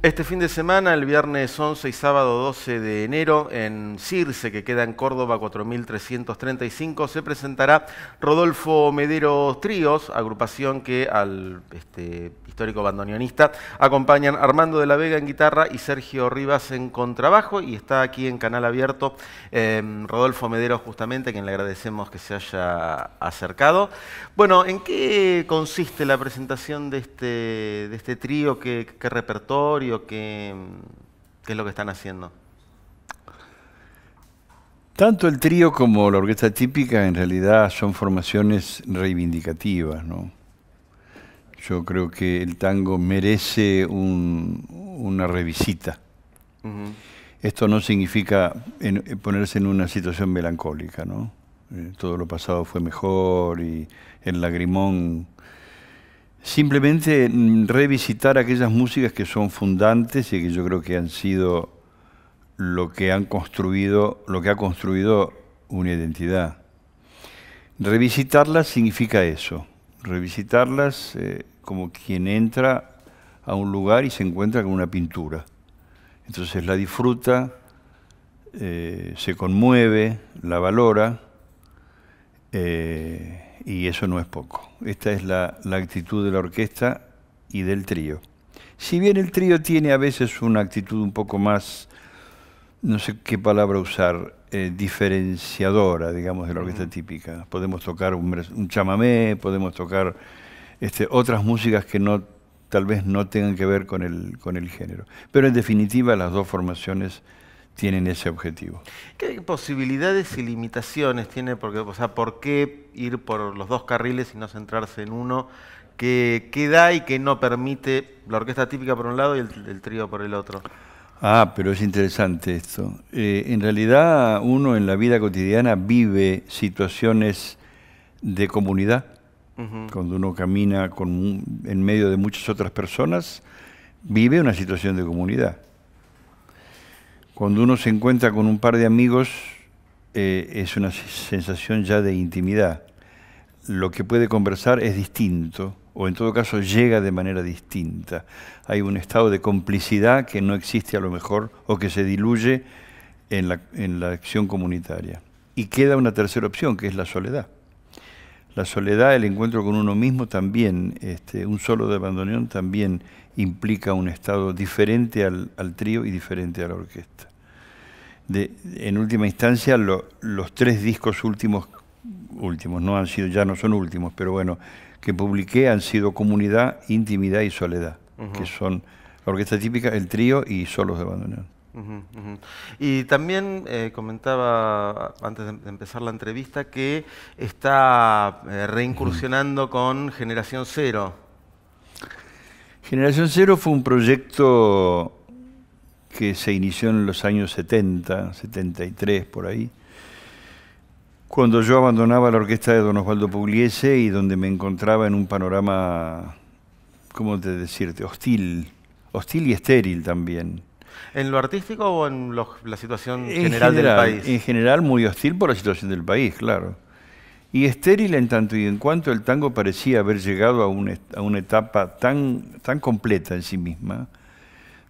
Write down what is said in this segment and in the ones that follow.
Este fin de semana, el viernes 11 y sábado 12 de enero, en Circe, que queda en Córdoba 4335, se presentará Rodolfo Medero Tríos, agrupación que al este, histórico bandoneonista acompañan Armando de la Vega en guitarra y Sergio Rivas en contrabajo. Y está aquí en Canal Abierto em, Rodolfo Medero, justamente, a quien le agradecemos que se haya acercado. Bueno, ¿en qué consiste la presentación de este, de este trío? ¿Qué, qué repertorio? ¿Qué, es lo que están haciendo? Tanto el trío como la orquesta típica en realidad son formaciones reivindicativas, ¿no? Yo creo que el tango merece una revisita. Esto no significa ponerse en una situación melancólica, ¿no? Eh, todo lo pasado fue mejor y el lagrimón Simplemente mm, revisitar aquellas músicas que son fundantes y que yo creo que han sido lo que han construido, lo que ha construido una identidad. Revisitarlas significa eso, revisitarlas eh, como quien entra a un lugar y se encuentra con una pintura. Entonces la disfruta, eh, se conmueve, la valora. Eh, y eso no es poco. Esta es la, actitud de la orquesta y del trío. Si bien el trío tiene a veces una actitud un poco más, no sé qué palabra usar, eh, diferenciadora, digamos, de la orquesta típica. Podemos tocar un, chamamé, podemos tocar este, otras músicas que no, tal vez no tengan que ver con el, con el género. Pero en definitiva las dos formaciones tienen ese objetivo. ¿Qué posibilidades y limitaciones tiene? Porque, o sea, ¿por qué ir por los dos carriles y no centrarse en uno? ¿Qué, da y qué no permite la orquesta típica por un lado y el, trío por el otro? Ah, pero es interesante esto. Eh, en realidad uno en la vida cotidiana vive situaciones de comunidad. Cuando uno camina con, en medio de muchas otras personas, vive una situación de comunidad. Cuando uno se encuentra con un par de amigos, eh, es una sensación ya de intimidad. Lo que puede conversar es distinto, o en todo caso llega de manera distinta. Hay un estado de complicidad que no existe a lo mejor, o que se diluye en la, en la acción comunitaria. Y queda una tercera opción, que es la soledad. La soledad, el encuentro con uno mismo también, este, un solo de abandoneón también implica un estado diferente al, trío y diferente a la orquesta. en última instancia, los tres discos últimos, últimos, no han sido, ya no son últimos, pero bueno, que publiqué han sido Comunidad, Intimidad y Soledad, que son la orquesta típica, el trío y solos de Y también eh, comentaba antes de empezar la entrevista que está eh, reincursionando con Generación Cero. Generación Cero fue un proyecto que se inició en los años 70, 73 por ahí, cuando yo abandonaba la orquesta de Don Osvaldo Pugliese y donde me encontraba en un panorama, ¿cómo te decirte?, hostil, hostil y estéril también. ¿En lo artístico o en la situación general, del país? En general muy hostil por la situación del país, claro. Y estéril en tanto y en cuanto el tango parecía haber llegado a una, a una etapa tan, tan completa en sí misma,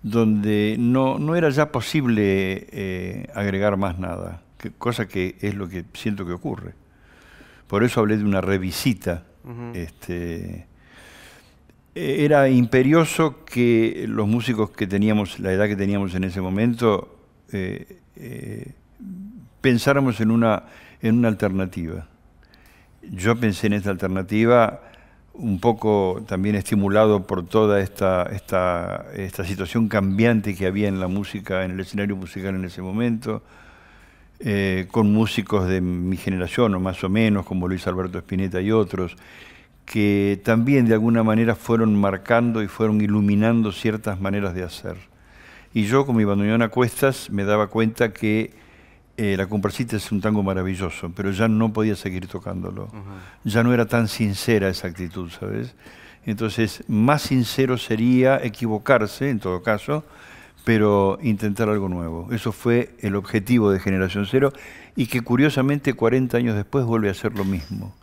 donde no, no era ya posible eh, agregar más nada, cosa que es lo que siento que ocurre. Por eso hablé de una revisita. este, era imperioso que los músicos que teníamos, la edad que teníamos en ese momento, eh, eh, pensáramos en una, en una alternativa. Yo pensé en esta alternativa un poco también estimulado por toda esta, esta, situación cambiante que había en la música, en el escenario musical en ese momento, eh, con músicos de mi generación o más o menos, como Luis Alberto Spinetta y otros, que también de alguna manera fueron marcando y fueron iluminando ciertas maneras de hacer. Y yo con mi bandoneón a cuestas me daba cuenta que eh, la comparsita es un tango maravilloso, pero ya no podía seguir tocándolo. Ya no era tan sincera esa actitud, ¿sabes? Entonces, más sincero sería equivocarse, en todo caso, pero intentar algo nuevo. Eso fue el objetivo de Generación Cero y que curiosamente 40 años después vuelve a ser lo mismo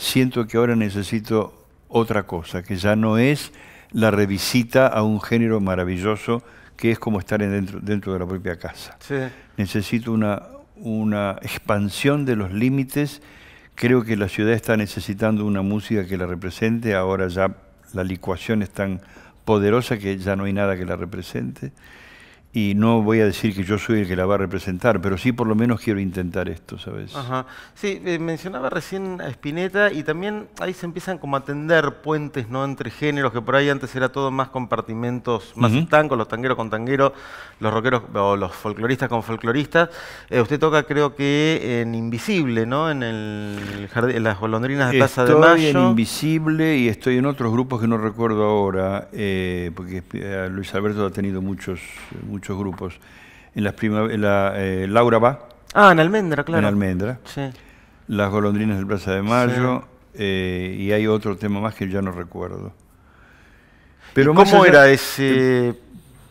siento que ahora necesito otra cosa, que ya no es la revisita a un género maravilloso que es como estar dentro, dentro de la propia casa. Necesito una, una expansión de los límites. Creo que la ciudad está necesitando una música que la represente. Ahora ya la licuación es tan poderosa que ya no hay nada que la represente y no voy a decir que yo soy el que la va a representar, pero sí por lo menos quiero intentar esto, ¿sabes? Ajá. Sí, eh, mencionaba recién a Spinetta y también ahí se empiezan como a tender puentes ¿no? entre géneros, que por ahí antes era todo más compartimentos, más uh los tangueros con tangueros, los rockeros o los folcloristas con folcloristas. Eh, usted toca creo que en Invisible, ¿no? En, el en las golondrinas de Plaza de Mayo. Estoy en Invisible y estoy en otros grupos que no recuerdo ahora, eh, porque Luis Alberto ha tenido muchos muchos grupos. En las la, eh, Laura va. Ah, en Almendra, claro. En Almendra. Sí. Las golondrinas del Plaza de Mayo. Eh, y hay otro tema más que ya no recuerdo. Pero ¿Cómo era ese,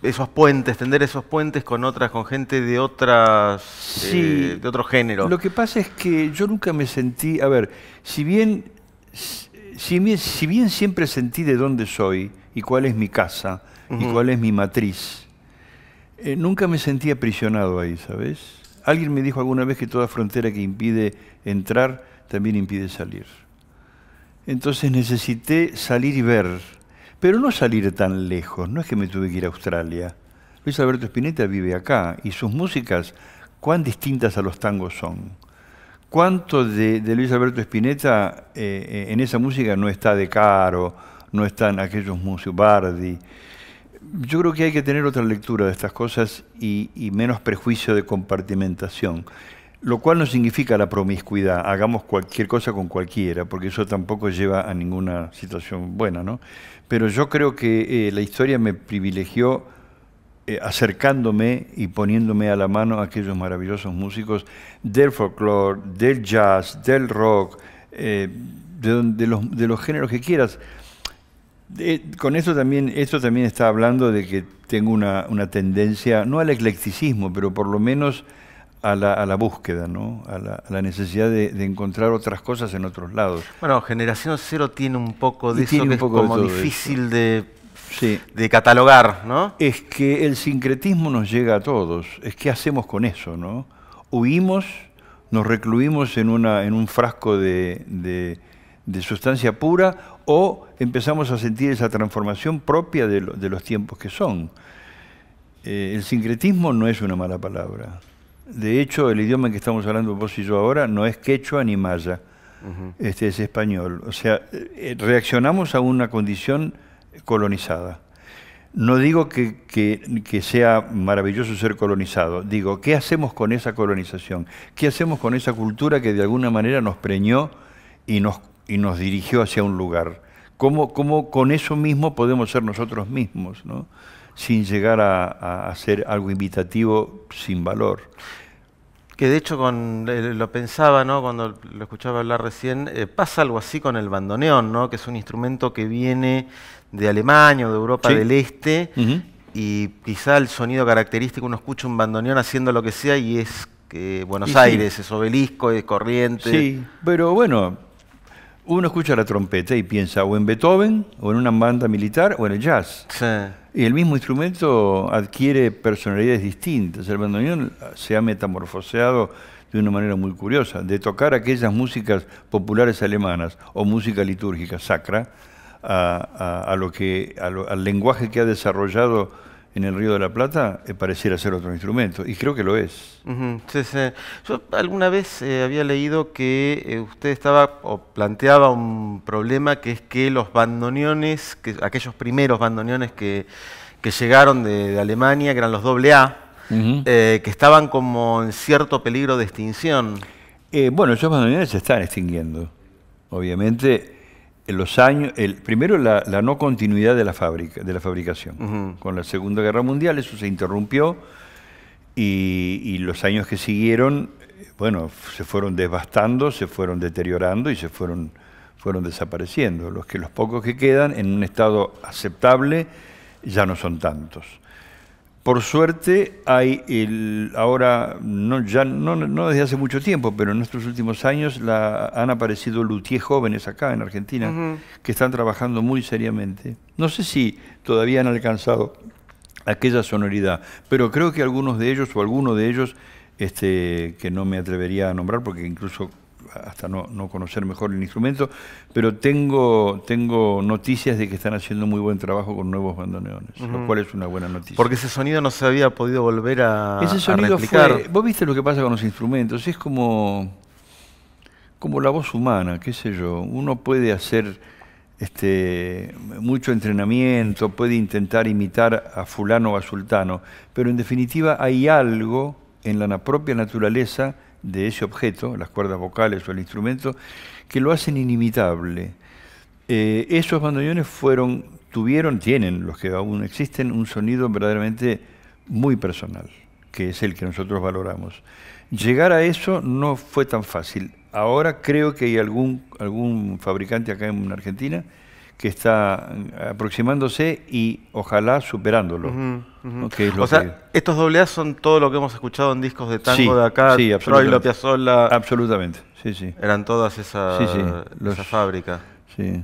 esos puentes, tender esos puentes con otras, con gente de otras, sí, eh, de otro género? Lo que pasa es que yo nunca me sentí, a ver, si bien, si bien, si bien siempre sentí de dónde soy y cuál es mi casa y cuál es mi matriz, eh, nunca me sentí aprisionado ahí, ¿sabes? Alguien me dijo alguna vez que toda frontera que impide entrar también impide salir. Entonces necesité salir y ver, pero no salir tan lejos, no es que me tuve que ir a Australia. Luis Alberto Spinetta vive acá y sus músicas, cuán distintas a los tangos son. ¿Cuánto de, Luis Alberto Spinetta eh, eh, en esa música no está de Caro, no están aquellos músicos, Bardi? Yo creo que hay que tener otra lectura de estas cosas y, menos prejuicio de compartimentación, lo cual no significa la promiscuidad, hagamos cualquier cosa con cualquiera, porque eso tampoco lleva a ninguna situación buena, ¿no? Pero yo creo que eh, la historia me privilegió eh, acercándome y poniéndome a la mano a aquellos maravillosos músicos del folclore, del jazz, del rock, eh, de, los, de los géneros que quieras con esto también, esto también está hablando de que tengo una, tendencia, no al eclecticismo, pero por lo menos a la, búsqueda, ¿no? a, la, necesidad de, encontrar otras cosas en otros lados. Bueno, Generación Cero tiene un poco de eso que es como difícil de, de catalogar, ¿no? Es que el sincretismo nos llega a todos. Es que hacemos con eso, ¿no? Huimos, nos recluimos en, una, en un frasco de, de sustancia pura o empezamos a sentir esa transformación propia de, los tiempos que son. Eh, el sincretismo no es una mala palabra. De hecho, el idioma en que estamos hablando vos y yo ahora no es quechua ni maya, este es español. O sea, eh, reaccionamos a una condición colonizada. No digo que, que, sea maravilloso ser colonizado, digo, ¿qué hacemos con esa colonización? ¿Qué hacemos con esa cultura que de alguna manera nos preñó y nos y nos dirigió hacia un lugar. ¿Cómo, cómo con eso mismo podemos ser nosotros mismos, ¿no? sin llegar a, hacer algo invitativo sin valor? Que de hecho con, eh, lo pensaba, ¿no? cuando lo escuchaba hablar recién, eh, pasa algo así con el bandoneón, ¿no? que es un instrumento que viene de Alemania o de Europa del Este, y quizá el sonido característico, uno escucha un bandoneón haciendo lo que sea y es que Buenos Aires, es obelisco, es corriente. Sí, pero bueno, uno escucha la trompeta y piensa o en Beethoven, o en una banda militar, o en el jazz. Y el mismo instrumento adquiere personalidades distintas. El bandoneón se ha metamorfoseado de una manera muy curiosa, de tocar aquellas músicas populares alemanas o música litúrgica sacra, a, lo que, al lenguaje que ha desarrollado en el Río de la Plata eh, pareciera ser otro instrumento, y creo que lo es. sí, sí. Yo alguna vez eh, había leído que eh, usted estaba o planteaba un problema que es que los bandoneones, que, aquellos primeros bandoneones que, que llegaron de, Alemania, que eran los AA, que estaban como en cierto peligro de extinción. bueno, esos bandoneones se están extinguiendo. Obviamente los años, el, primero la, no continuidad de la fábrica, de la fabricación. Con la Segunda Guerra Mundial eso se interrumpió y, los años que siguieron, bueno, se fueron devastando, se fueron deteriorando y se fueron, fueron desapareciendo. Los que los pocos que quedan en un estado aceptable ya no son tantos. Por suerte hay el, ahora, no, ya, no, no, desde hace mucho tiempo, pero en nuestros últimos años la, han aparecido luthiers jóvenes acá en Argentina que están trabajando muy seriamente. No sé si todavía han alcanzado aquella sonoridad, pero creo que algunos de ellos o alguno de ellos, este, que no me atrevería a nombrar porque incluso hasta no, conocer mejor el instrumento, pero tengo, tengo noticias de que están haciendo muy buen trabajo con nuevos bandoneones, lo cual es una buena noticia. Porque ese sonido no se había podido volver a Ese sonido fue, vos viste lo que pasa con los instrumentos, es como, como la voz humana, qué sé yo, uno puede hacer este, mucho entrenamiento, puede intentar imitar a fulano o a sultano, pero en definitiva hay algo en la propia naturaleza de ese objeto, las cuerdas vocales o el instrumento, que lo hacen inimitable. Eh, esos bandoneones fueron, tuvieron, tienen, los que aún existen, un sonido verdaderamente muy personal, que es el que nosotros valoramos. Llegar a eso no fue tan fácil. Ahora creo que hay algún, algún fabricante acá en Argentina que está aproximándose y ojalá superándolo. o sea, estos doble A son todo lo que hemos escuchado en discos de tango de acá, sí, Troilo, Piazzolla. Absolutamente, sí, sí. Eran todas esas esa fábrica. Sí.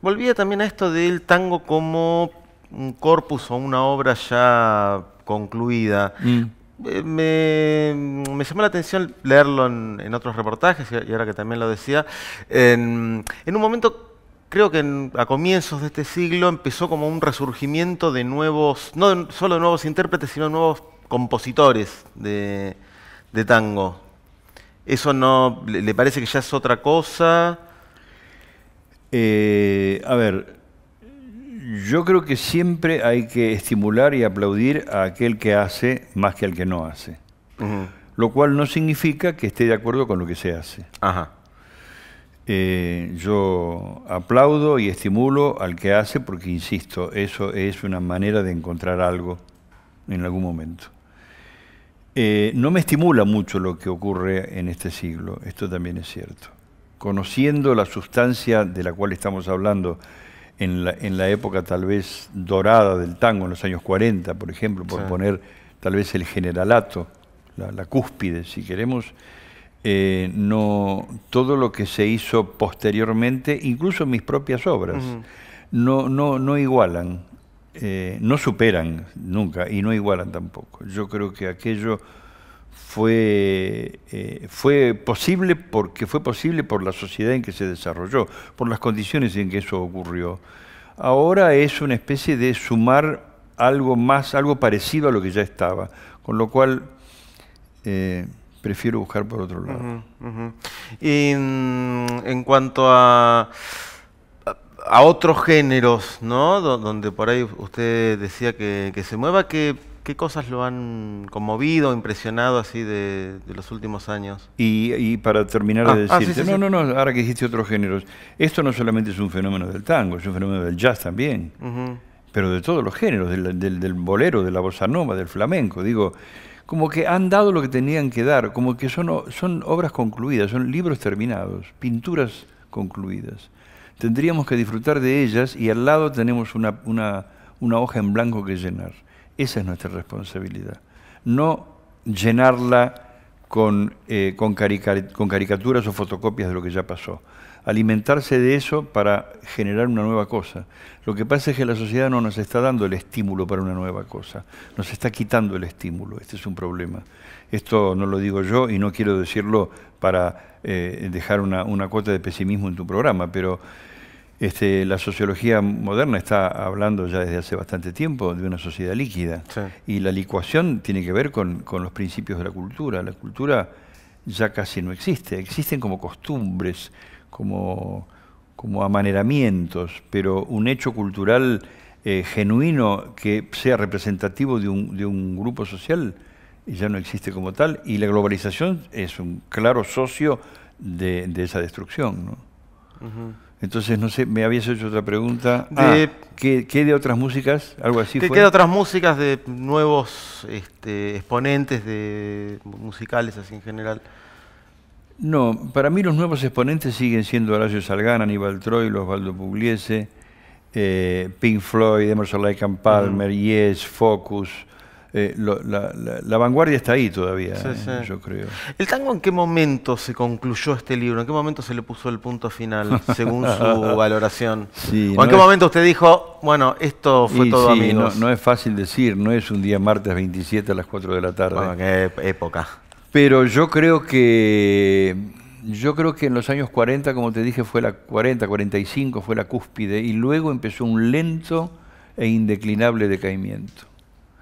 volvía también a esto del tango como un corpus o una obra ya concluida. Mm. Eh, me, llamó la atención leerlo en, otros reportajes, y ahora que también lo decía, en, un momento, creo que a comienzos de este siglo, empezó como un resurgimiento de nuevos, no solo de nuevos intérpretes, sino nuevos compositores de, tango. ¿Eso no le, parece que ya es otra cosa? Eh, a ver, yo creo que siempre hay que estimular y aplaudir a aquel que hace más que al que no hace. Lo cual no significa que esté de acuerdo con lo que se hace. Eh, yo aplaudo y estimulo al que hace porque, insisto, eso es una manera de encontrar algo en algún momento. Eh, no me estimula mucho lo que ocurre en este siglo, esto también es cierto. Conociendo la sustancia de la cual estamos hablando, en la, en la, época tal vez dorada del tango, en los años 40, por ejemplo, por poner tal vez el generalato, la, cúspide, si queremos, eh, no, todo lo que se hizo posteriormente, incluso mis propias obras, no, no, no igualan, eh, no superan nunca y no igualan tampoco. Yo creo que aquello fue, eh, fue posible porque fue posible por la sociedad en que se desarrolló, por las condiciones en que eso ocurrió. Ahora es una especie de sumar algo más, algo parecido a lo que ya estaba, con lo cual eh, prefiero buscar por otro lado. Y en, cuanto a, a otros géneros, ¿no? donde por ahí usted decía que, que se mueva, que ¿Qué cosas lo han conmovido, impresionado así de, los últimos años? Y, para terminar de ah, ah, decirte, no, no, no, ahora que dijiste otros géneros, esto no solamente es un fenómeno del tango, es un fenómeno del jazz también, pero de todos los géneros, del, bolero, de la bossa nova, del flamenco, digo, como que han dado lo que tenían que dar, como que son, son obras concluidas, son libros terminados, pinturas concluidas. Tendríamos que disfrutar de ellas y al lado tenemos una, una hoja en blanco que llenar. Esa es nuestra responsabilidad. No llenarla con, eh, con, caricaturas o fotocopias de lo que ya pasó. Alimentarse de eso para generar una nueva cosa. Lo que pasa es que la sociedad no nos está dando el estímulo para una nueva cosa, nos está quitando el estímulo. Este es un problema. Esto no lo digo yo y no quiero decirlo para eh, dejar una, una cuota de pesimismo en tu programa, pero este, la sociología moderna está hablando ya desde hace bastante tiempo de una sociedad líquida y la licuación tiene que ver con, los principios de la cultura. La cultura ya casi no existe, existen como costumbres, como, como amaneramientos, pero un hecho cultural eh, genuino que sea representativo de un, de un grupo social ya no existe como tal y la globalización es un claro socio de, esa destrucción. ¿no? Entonces, no sé, me habías hecho otra pregunta. De, ah, ¿qué, de otras músicas? Algo así ¿qué, de otras músicas de nuevos este, exponentes de musicales así en general? No, para mí los nuevos exponentes siguen siendo Horacio Salgán, Aníbal Troilo, Osvaldo Pugliese, eh, Pink Floyd, Emerson Lake and Palmer, Yes, Focus, eh, la, vanguardia está ahí todavía, eh, yo creo. ¿El tango en qué momento se concluyó este libro? ¿En qué momento se le puso el punto final, según su valoración? ¿O en qué momento usted dijo, bueno, esto fue todo, amigos? No, es fácil decir, no es un día martes 27 a las 4 de la tarde. Bueno, qué época. Pero yo creo que yo creo que en los años 40, como te dije, fue la 40, 45 fue la cúspide y luego empezó un lento e indeclinable decaimiento.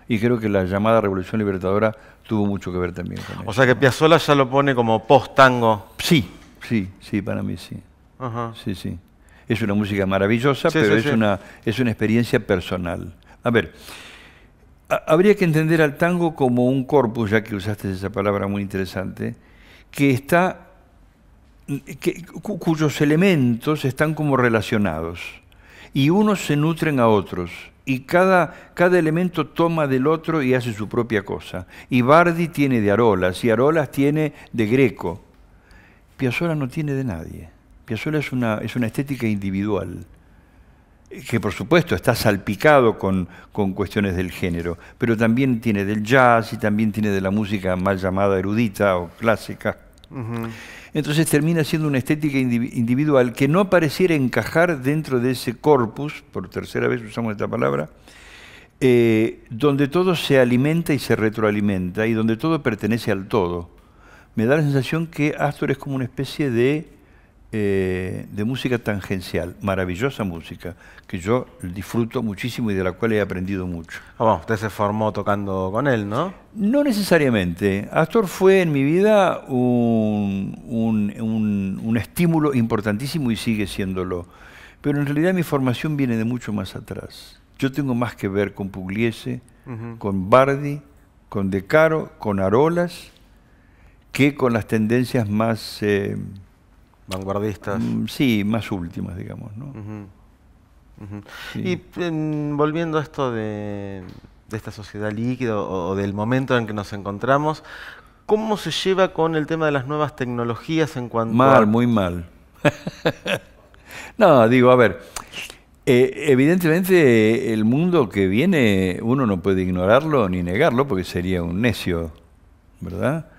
Y creo que la llamada Revolución Libertadora tuvo mucho que ver también con eso. O sea que Piazzolla ya lo pone como post-tango. Sí, sí, sí, para mí sí. Sí, sí. Es una música maravillosa, pero es, Una, es una experiencia personal. A ver, habría que entender al tango como un corpus, ya que usaste esa palabra muy interesante, que está, cuyos elementos están como relacionados y unos se nutren a otros y cada, cada elemento toma del otro y hace su propia cosa. Y Bardi tiene de Arolas y Arolas tiene de Greco. Piazzolla no tiene de nadie. Piazzolla es una, es una estética individual que por supuesto está salpicado con, con, cuestiones del género, pero también tiene del jazz y también tiene de la música mal llamada erudita o clásica. Entonces termina siendo una estética individual que no pareciera encajar dentro de ese corpus, por tercera vez usamos esta palabra, eh, donde todo se alimenta y se retroalimenta y donde todo pertenece al todo. Me da la sensación que Astor es como una especie de eh, de música tangencial, maravillosa música, que yo disfruto muchísimo y de la cual he aprendido mucho. Ah, usted se formó tocando con él, ¿no? No necesariamente. Astor fue en mi vida un, un, estímulo importantísimo y sigue siéndolo. Pero en realidad mi formación viene de mucho más atrás. Yo tengo más que ver con Pugliese, con Bardi, con De Caro, con Arolas, que con las tendencias más... Eh, Vanguardistas. Mm, sí, más últimas, digamos. ¿no? Y volviendo a esto de, esta sociedad líquida o, del momento en que nos encontramos, ¿cómo se lleva con el tema de las nuevas tecnologías en cuanto Mal, muy mal. no, digo, a ver, eh, evidentemente el mundo que viene uno no puede ignorarlo ni negarlo porque sería un necio, ¿verdad?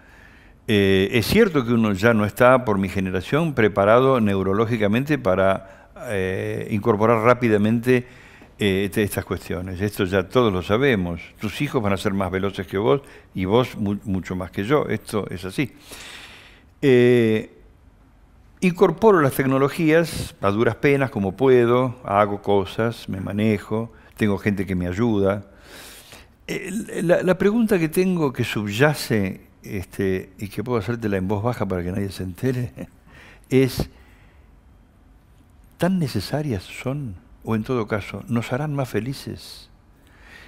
Eh, es cierto que uno ya no está, por mi generación, preparado neurológicamente para eh, incorporar rápidamente eh, estas cuestiones. Esto ya todos lo sabemos. Tus hijos van a ser más veloces que vos y vos mucho más que yo. Esto es así. incorporo las tecnologías a duras penas como puedo, hago cosas, me manejo, tengo gente que me ayuda. la pregunta que tengo que subyace este, y que puedo hacértela en voz baja para que nadie se entere, es, ¿tan necesarias son? O en todo caso, ¿nos harán más felices?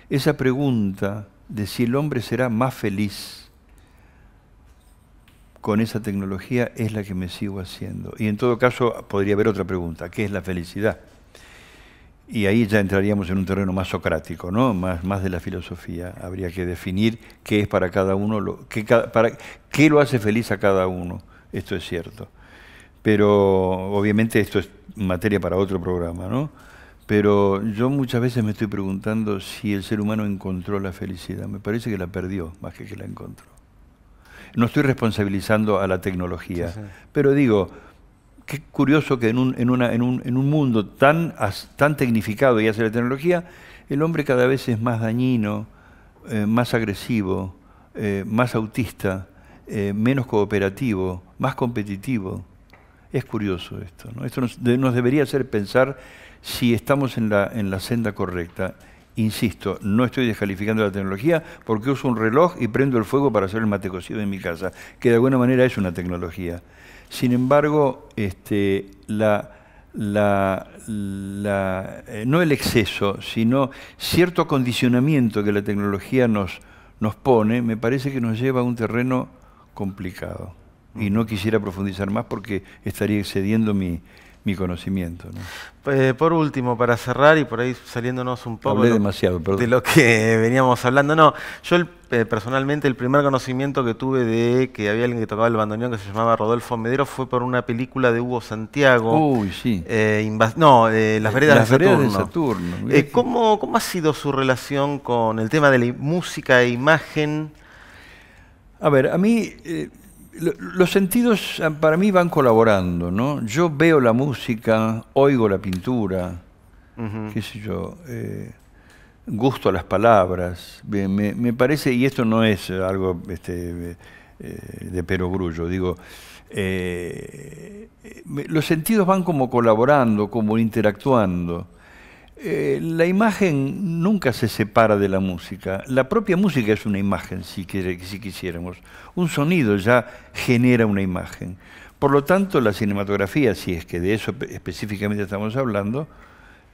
Esa pregunta de si el hombre será más feliz con esa tecnología es la que me sigo haciendo. Y en todo caso, podría haber otra pregunta, ¿qué es la felicidad? Y ahí ya entraríamos en un terreno más socrático, ¿no? más, más de la filosofía. Habría que definir qué es para cada uno, lo, qué, para, qué lo hace feliz a cada uno. Esto es cierto. Pero obviamente esto es materia para otro programa, ¿no? Pero yo muchas veces me estoy preguntando si el ser humano encontró la felicidad. Me parece que la perdió más que que la encontró. No estoy responsabilizando a la tecnología, pero digo, qué curioso que en un, mundo tan, tan tecnificado y hace la tecnología, el hombre cada vez es más dañino, eh, más agresivo, eh, más autista, eh, menos cooperativo, más competitivo. Es curioso esto. Esto nos, nos, debería hacer pensar si estamos en la, en la senda correcta. Insisto, no estoy descalificando la tecnología porque uso un reloj y prendo el fuego para hacer el mate cocido en mi casa, que de alguna manera es una tecnología. Sin embargo, este, la, eh, no el exceso, sino cierto acondicionamiento que la tecnología nos, nos pone, me parece que nos lleva a un terreno complicado. Y no quisiera profundizar más porque estaría excediendo mi, conocimiento. Eh, por último, para cerrar y por ahí saliéndonos un poco demasiado, de lo que veníamos hablando, no, yo eh, personalmente el primer conocimiento que tuve de que había alguien que tocaba el bandoneón que se llamaba Rodolfo Medero fue por una película de Hugo Santiago. Uy, sí. Eh, no, Las veredas, de Saturno. De Saturno. ¿cómo, ¿Cómo ha sido su relación con el tema de la música e imagen? A ver, a mí los sentidos ah, para mí van colaborando, ¿no? Yo veo la música, oigo la pintura, qué sé yo, eh, gusto a las palabras. Me, parece, y esto no es algo este, eh, de perogrullo, digo, eh, los sentidos van como colaborando, como interactuando. Eh, la imagen nunca se separa de la música. La propia música es una imagen, si, si quisiéramos. Un sonido ya genera una imagen. Por lo tanto, la cinematografía, si es que de eso específicamente estamos hablando,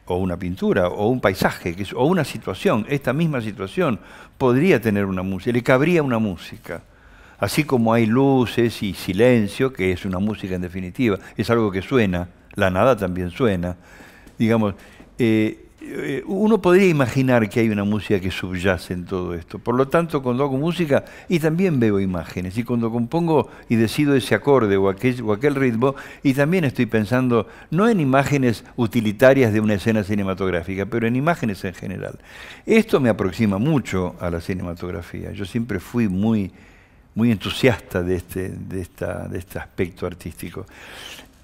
o una pintura, o un paisaje, o una situación, esta misma situación, podría tener una música, le cabría una música. Así como hay luces y silencio, que es una música en definitiva, es algo que suena, la nada también suena. Digamos, eh, uno podría imaginar que hay una música que subyace en todo esto. Por lo tanto, cuando hago música, y también veo imágenes, y cuando compongo y decido ese acorde o aquel, o aquel ritmo, y también estoy pensando no en imágenes utilitarias de una escena cinematográfica, pero en imágenes en general. Esto me aproxima mucho a la cinematografía. Yo siempre fui muy, muy entusiasta de este, de, esta, de este aspecto artístico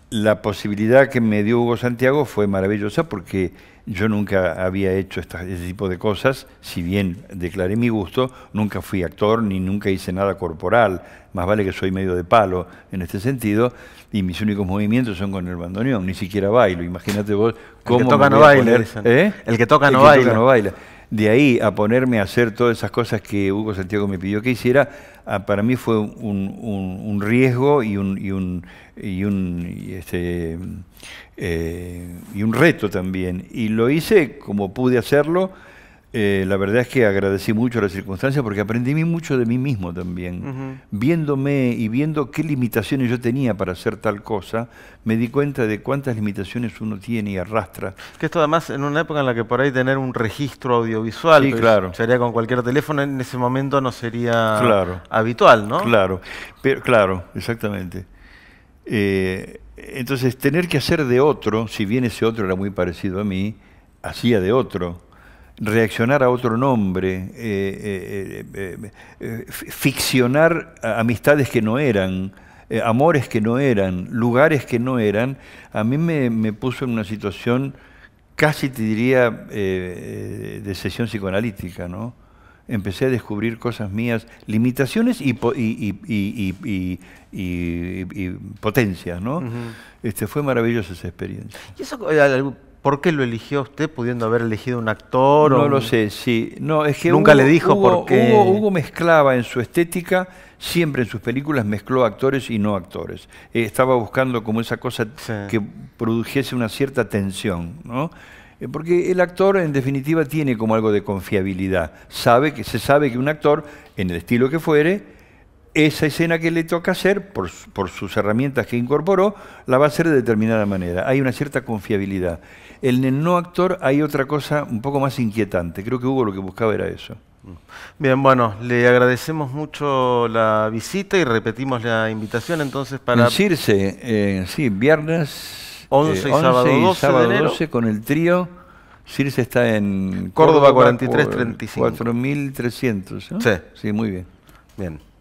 la posibilidad que me dio Hugo Santiago fue maravillosa porque yo nunca había hecho este tipo de cosas, si bien declaré mi gusto, nunca fui actor ni nunca hice nada corporal, más vale que soy medio de palo en este sentido, y mis únicos movimientos son con el bandoneón, ni siquiera bailo, imagínate vos cómo... El que toca no baila, ¿eh? El que toca no baila. no baila. De ahí a ponerme a hacer todas esas cosas que Hugo Santiago me pidió que hiciera, ah, para mí fue un, riesgo y un, y un, y un, este, eh, y un reto también. Y lo hice como pude hacerlo eh, la verdad es que agradecí mucho las circunstancias porque aprendí mucho de mí mismo también. Viéndome y viendo qué limitaciones yo tenía para hacer tal cosa, me di cuenta de cuántas limitaciones uno tiene y arrastra. Que esto además en una época en la que por ahí tener un registro audiovisual, sí, claro. sería con cualquier teléfono, en ese momento no sería habitual, ¿no? Claro, pero, claro, exactamente. Eh, entonces, tener que hacer de otro, si bien ese otro era muy parecido a mí, hacía de otro reaccionar a otro nombre, eh, eh, eh, ficcionar amistades que no eran, amores que no eran, lugares que no eran, a mí me, puso en una situación casi te diría de sesión psicoanalítica, ¿no? Empecé a descubrir cosas mías, limitaciones y, potencias, ¿no? este, fue maravillosa esa experiencia. ¿Y eso ¿Por qué lo eligió usted pudiendo haber elegido un actor? No lo sé, sí. No, es que Nunca le dijo por qué. Hugo, mezclaba en su estética, siempre en sus películas mezcló actores y no actores. Eh, estaba buscando como esa cosa que produjese una cierta tensión, ¿no? Eh, porque el actor en definitiva tiene como algo de confiabilidad. Sabe que, se sabe que un actor, en el estilo que fuere, esa escena que le toca hacer, por, sus herramientas que incorporó, la va a hacer de determinada manera. Hay una cierta confiabilidad. En el no actor hay otra cosa un poco más inquietante. Creo que Hugo lo que buscaba era eso. Bien, bueno, le agradecemos mucho la visita y repetimos la invitación entonces para... En Circe, eh, sí, viernes 11 y eh, sábado 12 con el trío. Circe está en Córdoba, 4335. 4300. Sí. Sí, muy bien. Bien.